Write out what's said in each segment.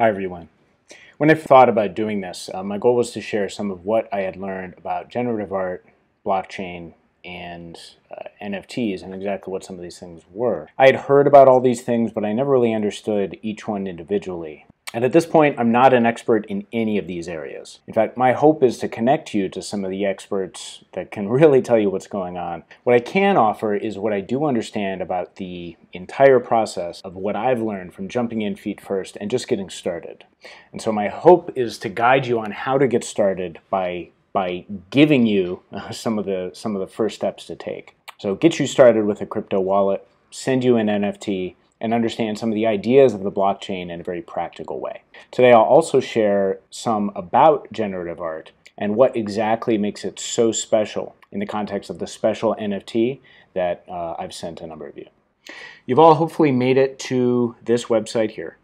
Hi everyone. When I thought about doing this, uh, my goal was to share some of what I had learned about generative art, blockchain, and uh, NFTs and exactly what some of these things were. I had heard about all these things, but I never really understood each one individually. And at this point, I'm not an expert in any of these areas. In fact, my hope is to connect you to some of the experts that can really tell you what's going on. What I can offer is what I do understand about the entire process of what I've learned from jumping in feet first and just getting started. And so my hope is to guide you on how to get started by by giving you some of the some of the first steps to take. So get you started with a crypto wallet, send you an NFT, and understand some of the ideas of the blockchain in a very practical way. Today I'll also share some about generative art and what exactly makes it so special in the context of the special NFT that uh, I've sent a number of you. You've all hopefully made it to this website here.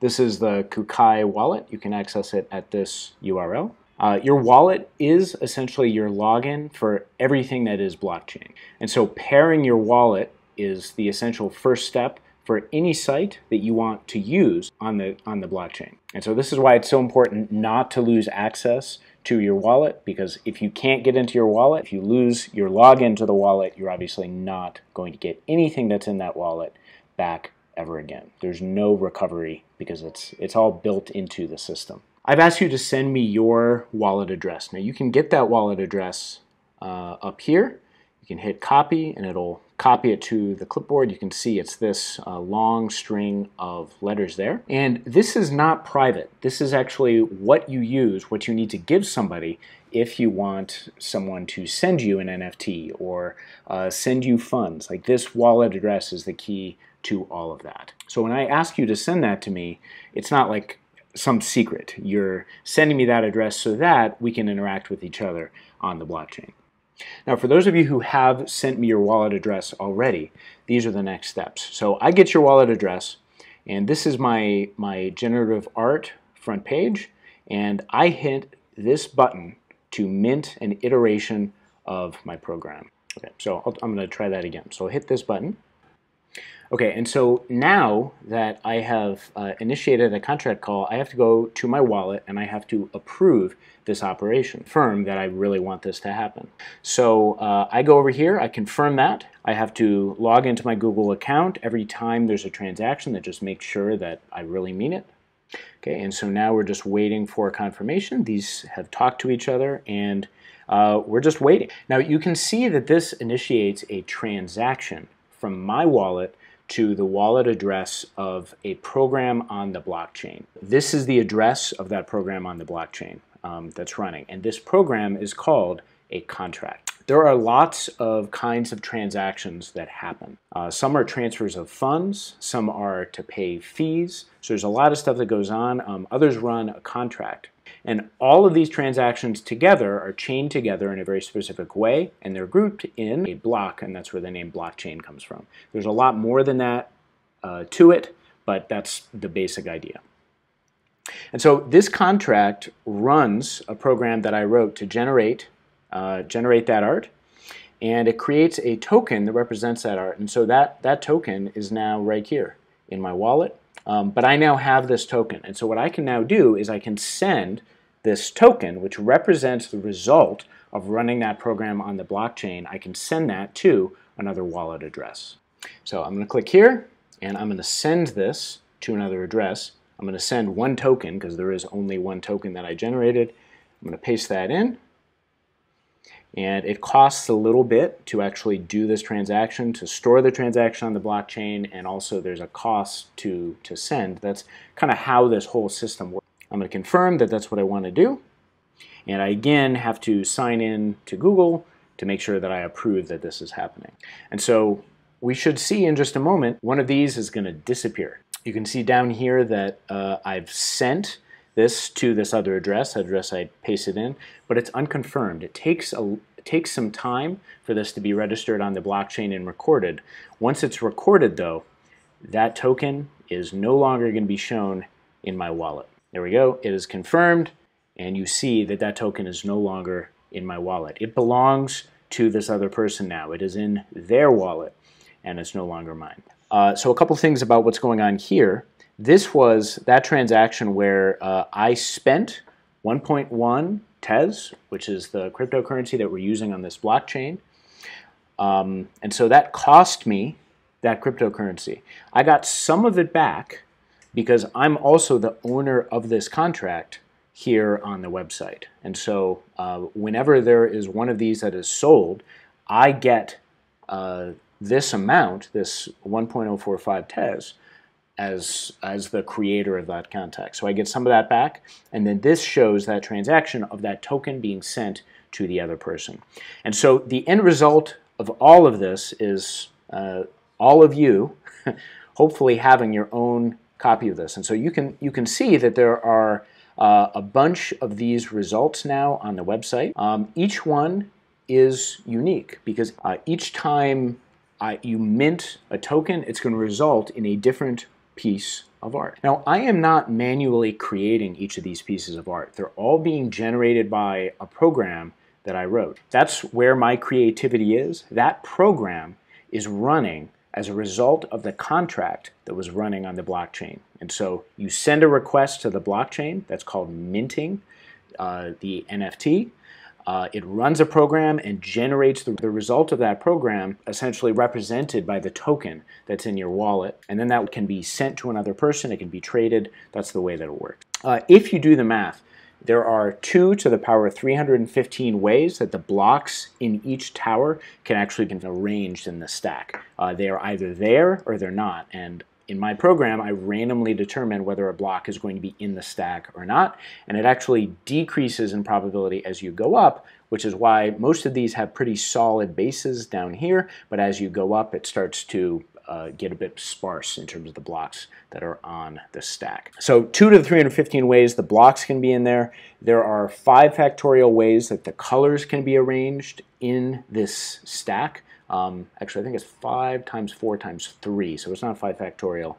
This is the Kukai wallet. You can access it at this URL. Uh, your wallet is essentially your login for everything that is blockchain. And so pairing your wallet is the essential first step for any site that you want to use on the on the blockchain. And so this is why it's so important not to lose access to your wallet because if you can't get into your wallet, if you lose your login to the wallet, you're obviously not going to get anything that's in that wallet back ever again. There's no recovery because it's it's all built into the system. I've asked you to send me your wallet address. Now you can get that wallet address uh, up here. You can hit copy and it'll copy it to the clipboard, you can see it's this uh, long string of letters there. And this is not private. This is actually what you use, what you need to give somebody if you want someone to send you an NFT or uh, send you funds. Like this wallet address is the key to all of that. So when I ask you to send that to me, it's not like some secret. You're sending me that address so that we can interact with each other on the blockchain. Now, for those of you who have sent me your wallet address already, these are the next steps. So I get your wallet address, and this is my, my generative art front page, and I hit this button to mint an iteration of my program. Okay, so i am going to try that again. So I'll hit this button. Okay, and so now that I have uh, initiated a contract call, I have to go to my wallet and I have to approve this operation, confirm that I really want this to happen. So uh, I go over here, I confirm that. I have to log into my Google account every time there's a transaction that just makes sure that I really mean it. Okay, and so now we're just waiting for confirmation. These have talked to each other and uh, we're just waiting. Now you can see that this initiates a transaction from my wallet to the wallet address of a program on the blockchain. This is the address of that program on the blockchain um, that's running. And this program is called a contract. There are lots of kinds of transactions that happen. Uh, some are transfers of funds, some are to pay fees. So there's a lot of stuff that goes on. Um, others run a contract. And all of these transactions together are chained together in a very specific way, and they're grouped in a block, and that's where the name blockchain comes from. There's a lot more than that uh, to it, but that's the basic idea. And so this contract runs a program that I wrote to generate, uh, generate that art, and it creates a token that represents that art. And so that, that token is now right here in my wallet. Um, but I now have this token. And so what I can now do is I can send this token, which represents the result of running that program on the blockchain, I can send that to another wallet address. So I'm going to click here, and I'm going to send this to another address. I'm going to send one token because there is only one token that I generated. I'm going to paste that in. And it costs a little bit to actually do this transaction, to store the transaction on the blockchain, and also there's a cost to, to send. That's kind of how this whole system works. I'm going to confirm that that's what I want to do. And I again have to sign in to Google to make sure that I approve that this is happening. And so we should see in just a moment, one of these is going to disappear. You can see down here that uh, I've sent this to this other address, address I pasted in, but it's unconfirmed. It takes a takes some time for this to be registered on the blockchain and recorded. Once it's recorded though, that token is no longer going to be shown in my wallet. There we go. It is confirmed and you see that that token is no longer in my wallet. It belongs to this other person now. It is in their wallet and it's no longer mine. Uh, so a couple things about what's going on here. This was that transaction where uh, I spent 1.1 tez, which is the cryptocurrency that we're using on this blockchain. Um, and so that cost me that cryptocurrency. I got some of it back because I'm also the owner of this contract here on the website. And so uh, whenever there is one of these that is sold, I get uh, this amount, this 1.045 tez, as, as the creator of that contact. So I get some of that back, and then this shows that transaction of that token being sent to the other person. And so the end result of all of this is uh, all of you hopefully having your own copy of this. And so you can, you can see that there are uh, a bunch of these results now on the website. Um, each one is unique because uh, each time uh, you mint a token, it's going to result in a different piece of art. Now, I am not manually creating each of these pieces of art. They're all being generated by a program that I wrote. That's where my creativity is. That program is running as a result of the contract that was running on the blockchain. And so you send a request to the blockchain, that's called minting uh, the NFT. Uh, it runs a program and generates the, the, result of that program, essentially represented by the token that's in your wallet. And then that can be sent to another person, it can be traded. That's the way that it works. Uh, if you do the math, there are 2 to the power of 315 ways that the blocks in each tower can actually be arranged in the stack. Uh, they are either there or they're not. And in my program, I randomly determine whether a block is going to be in the stack or not, and it actually decreases in probability as you go up, which is why most of these have pretty solid bases down here, but as you go up, it starts to uh, get a bit sparse in terms of the blocks that are on the stack. So 2 to the 315 ways the blocks can be in there. There are 5 factorial ways that the colors can be arranged in this stack. Um, actually, I think it's 5 times 4 times 3, so it's not 5 factorial.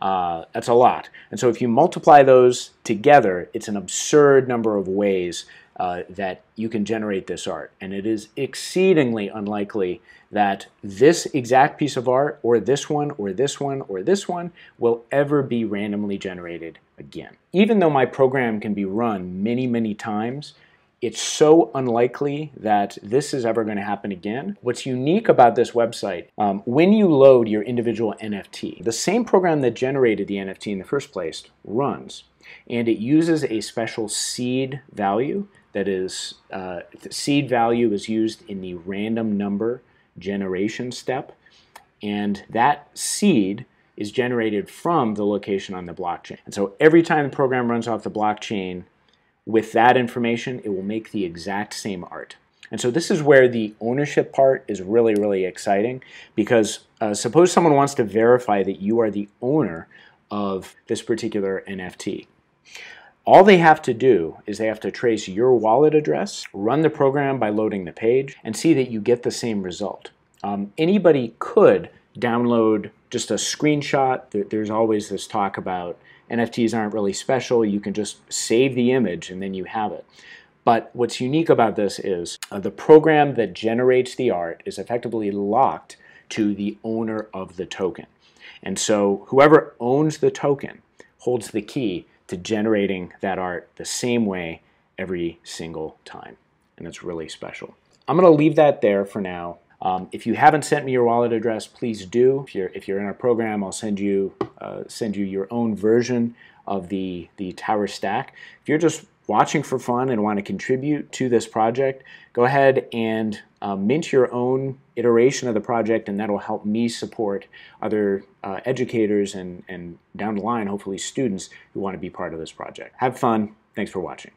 Uh, that's a lot. And so if you multiply those together, it's an absurd number of ways uh, that you can generate this art. And it is exceedingly unlikely that this exact piece of art, or this one, or this one, or this one, will ever be randomly generated again. Even though my program can be run many, many times, it's so unlikely that this is ever going to happen again. What's unique about this website, um, when you load your individual NFT, the same program that generated the NFT in the first place runs, and it uses a special seed value that is, uh, seed value is used in the random number generation step, and that seed is generated from the location on the blockchain. And so every time the program runs off the blockchain, with that information, it will make the exact same art. And so this is where the ownership part is really, really exciting because uh, suppose someone wants to verify that you are the owner of this particular NFT. All they have to do is they have to trace your wallet address, run the program by loading the page, and see that you get the same result. Um, anybody could download just a screenshot. There's always this talk about NFTs aren't really special. You can just save the image and then you have it. But what's unique about this is uh, the program that generates the art is effectively locked to the owner of the token. And so whoever owns the token holds the key to generating that art the same way every single time. And it's really special. I'm going to leave that there for now. Um, if you haven't sent me your wallet address, please do. If you're, if you're in our program, I'll send you, uh, send you your own version of the, the Tower Stack. If you're just watching for fun and want to contribute to this project, go ahead and uh, mint your own iteration of the project and that'll help me support other uh, educators and, and down the line, hopefully students who want to be part of this project. Have fun. Thanks for watching.